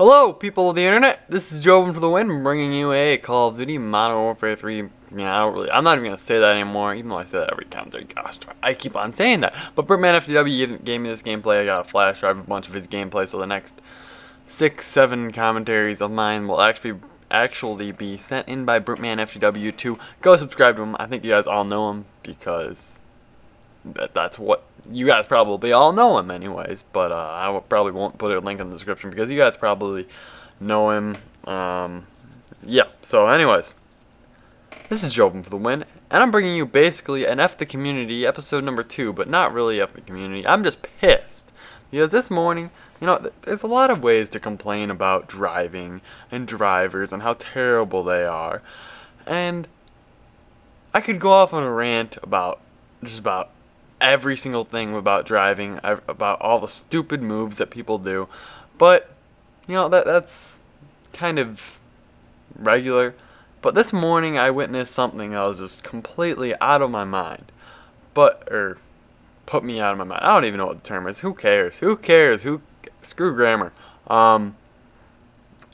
Hello, people of the internet. This is Joven for the win, bringing you a Call of Duty Modern Warfare 3. Yeah, I don't really. I'm not even gonna say that anymore, even though I say that every commentary. Gosh, I keep on saying that. But Brickman FTW gave me this gameplay. I got a flash drive, a bunch of his gameplay. So the next six, seven commentaries of mine will actually actually be sent in by Brickman FTW to go subscribe to him. I think you guys all know him because that's what you guys probably all know him anyways, but uh, I probably won't put a link in the description because you guys probably know him. Um, yeah, so anyways, this is Joven for the win, and I'm bringing you basically an F the Community episode number two, but not really F the Community. I'm just pissed because this morning, you know, there's a lot of ways to complain about driving and drivers and how terrible they are, and I could go off on a rant about just about every single thing about driving, about all the stupid moves that people do. But, you know, that that's kind of regular. But this morning I witnessed something I was just completely out of my mind. But, or, put me out of my mind. I don't even know what the term is. Who cares? Who cares? Who, screw grammar. Um,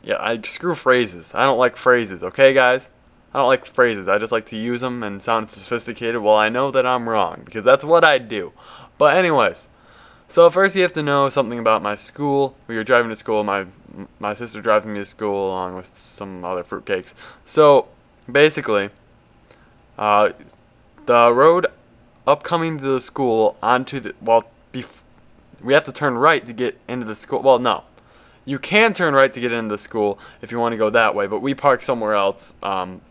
yeah, I screw phrases. I don't like phrases, okay, guys? I don't like phrases. I just like to use them and sound sophisticated. Well, I know that I'm wrong because that's what I do. But anyways, so first you have to know something about my school. We were driving to school. My my sister drives me to school along with some other fruitcakes. So basically, uh, the road upcoming to the school onto the well, we have to turn right to get into the school. Well, no, you can turn right to get into the school if you want to go that way, but we park somewhere else um,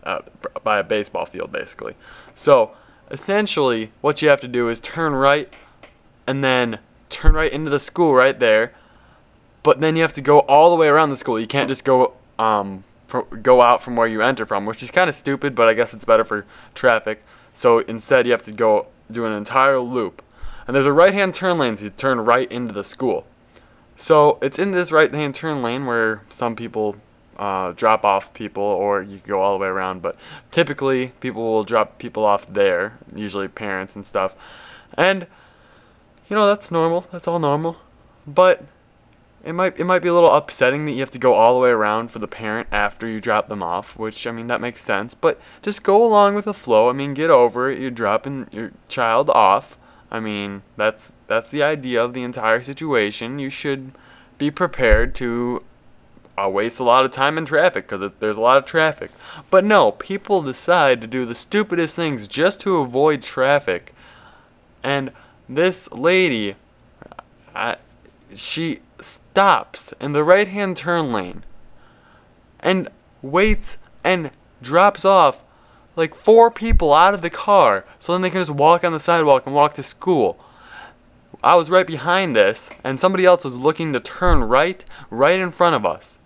by a baseball field, basically. So essentially, what you have to do is turn right and then turn right into the school right there. But then you have to go all the way around the school. You can't just go um, go out from where you enter from, which is kind of stupid, but I guess it's better for traffic. So instead, you have to go do an entire loop. And there's a right-hand turn lane, so you turn right into the school. So it's in this right hand turn lane where some people uh, drop off people or you can go all the way around but typically people will drop people off there usually parents and stuff. And you know that's normal. That's all normal. But it might it might be a little upsetting that you have to go all the way around for the parent after you drop them off which I mean that makes sense. But just go along with the flow. I mean get over it. You're dropping your child off I mean, that's that's the idea of the entire situation. You should be prepared to uh, waste a lot of time in traffic because there's a lot of traffic. But no, people decide to do the stupidest things just to avoid traffic. And this lady, I, she stops in the right-hand turn lane and waits and drops off like four people out of the car so then they can just walk on the sidewalk and walk to school. I was right behind this and somebody else was looking to turn right, right in front of us.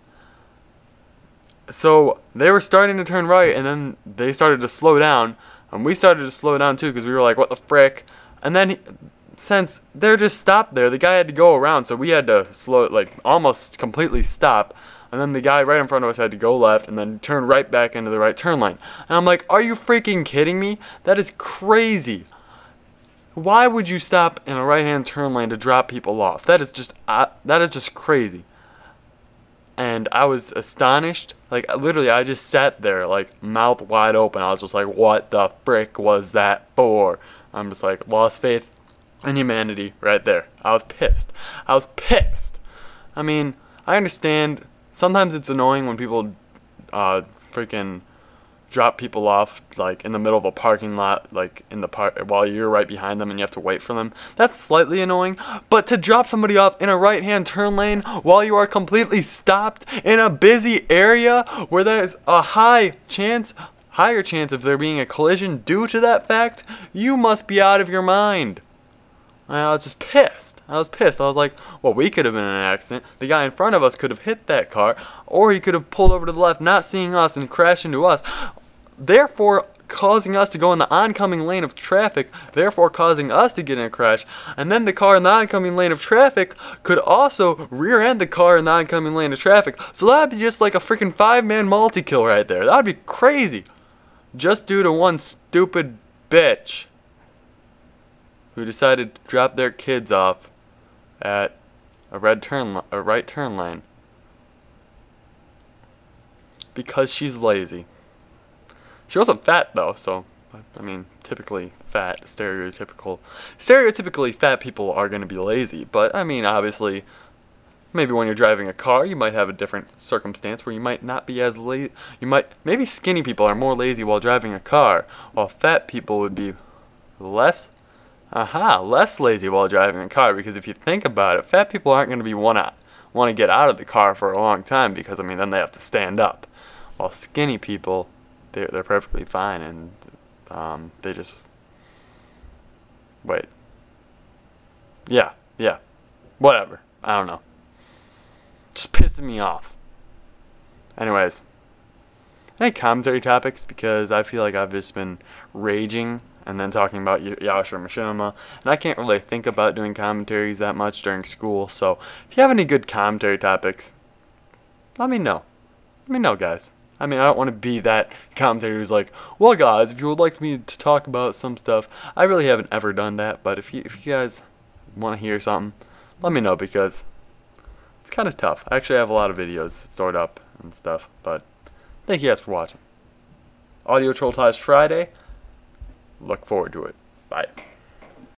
So they were starting to turn right and then they started to slow down and we started to slow down too because we were like, what the frick? And then since they're just stopped there, the guy had to go around so we had to slow, like almost completely stop and then the guy right in front of us had to go left and then turn right back into the right turn lane. And I'm like, are you freaking kidding me? That is crazy. Why would you stop in a right-hand turn lane to drop people off? That is just uh, that is just crazy. And I was astonished. Like literally, I just sat there like mouth wide open. I was just like, what the frick was that for? I'm just like lost faith in humanity right there. I was pissed. I was pissed. I mean, I understand sometimes it's annoying when people uh, freaking drop people off like in the middle of a parking lot like in the park while you're right behind them and you have to wait for them. That's slightly annoying but to drop somebody off in a right hand turn lane while you are completely stopped in a busy area where there's a high chance higher chance of there being a collision due to that fact you must be out of your mind I was just pissed. I was pissed. I was like, well, we could have been in an accident. The guy in front of us could have hit that car, or he could have pulled over to the left, not seeing us, and crashed into us. Therefore, causing us to go in the oncoming lane of traffic, therefore causing us to get in a crash. And then the car in the oncoming lane of traffic could also rear end the car in the oncoming lane of traffic. So that'd be just like a freaking five man multi kill right there. That'd be crazy. Just due to one stupid bitch who decided to drop their kids off at a red turn a right turn lane. because she's lazy. She wasn't fat though, so I mean, typically fat, stereotypical, stereotypically fat people are going to be lazy. But I mean, obviously, maybe when you're driving a car, you might have a different circumstance where you might not be as lazy. You might maybe skinny people are more lazy while driving a car, while fat people would be less. Aha, less lazy while driving a car because if you think about it, fat people aren't going to be wanna want to get out of the car for a long time because I mean then they have to stand up, while skinny people they're, they're perfectly fine and um, they just wait. Yeah, yeah, whatever. I don't know. Just pissing me off. Anyways, any commentary topics because I feel like I've just been raging and then talking about Yashiro Machinima, and I can't really think about doing commentaries that much during school. So if you have any good commentary topics, let me know. Let me know, guys. I mean, I don't want to be that commentator who's like, well, guys, if you would like me to talk about some stuff, I really haven't ever done that. But if you if you guys want to hear something, let me know because it's kind of tough. I actually have a lot of videos stored up and stuff. But thank you guys for watching. Audio Troll Ties Friday. Look forward to it. Bye.